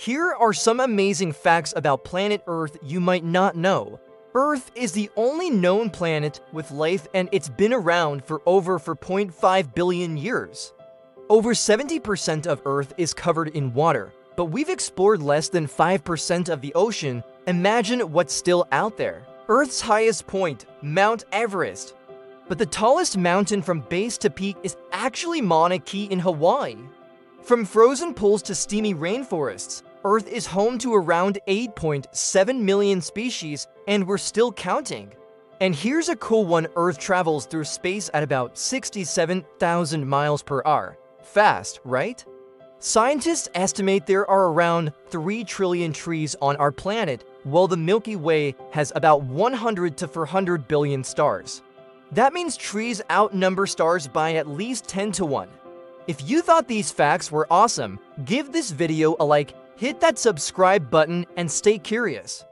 Here are some amazing facts about planet Earth you might not know. Earth is the only known planet with life and it's been around for over 4.5 billion years. Over 70% of Earth is covered in water, but we've explored less than 5% of the ocean. Imagine what's still out there. Earth's highest point, Mount Everest. But the tallest mountain from base to peak is actually Mauna Kea in Hawaii. From frozen pools to steamy rainforests, Earth is home to around 8.7 million species, and we're still counting. And here's a cool one Earth travels through space at about 67,000 miles per hour. Fast, right? Scientists estimate there are around 3 trillion trees on our planet, while the Milky Way has about 100 to 400 billion stars. That means trees outnumber stars by at least 10 to 1. If you thought these facts were awesome, give this video a like hit that subscribe button and stay curious.